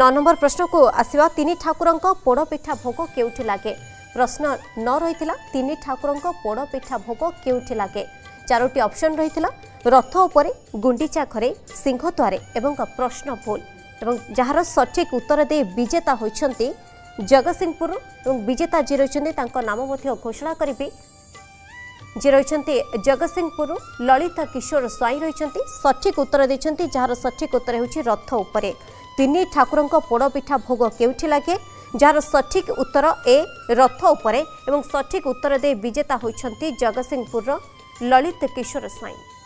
ন নম্বর প্রশ্নকু আসবা তিন ঠাকুরঙ্ক পোড়পিঠা ভোগ কেউঠি লাগে প্রশ্ন ন রয়েছে তিন ঠাকুরঙ্ক পোড়পিঠা ভোগ কেউঠি লাগে চারোটি অপশন রয়েছে রথ উপরে গুণ্ডিচা ঘরে সিংহদ্বারে এবং প্রশ্ন ভুল এবং যার সঠিক উত্তর দিয়ে বিজেতা হয়েছেন জগৎসিংহপুর এবং বিজেতা যে রয়েছেন তাঁর নাম ঘোষণা করবি যে রয়েছেন জগৎসিংহপুর ললিত কিশোর স্বাই রয়েছেন সঠিক উত্তর দিয়েছেন যার সঠিক উত্তর হচ্ছে রথ উপরে ତିନି ଠାକୁରଙ୍କ ପୋଡ଼ପିଠା ଭୋଗ କେଉଁଠି ଲାଗେ ଯାହାର ସଠିକ୍ ଉତ୍ତର ଏ ରଥ ଉପରେ ଏବଂ ସଠିକ୍ ଉତ୍ତର ଦେଇ ବିଜେତା ହୋଇଛନ୍ତି ଜଗତସିଂହପୁରର ଲଳିତ କିଶୋର ସ୍ୱାଇଁ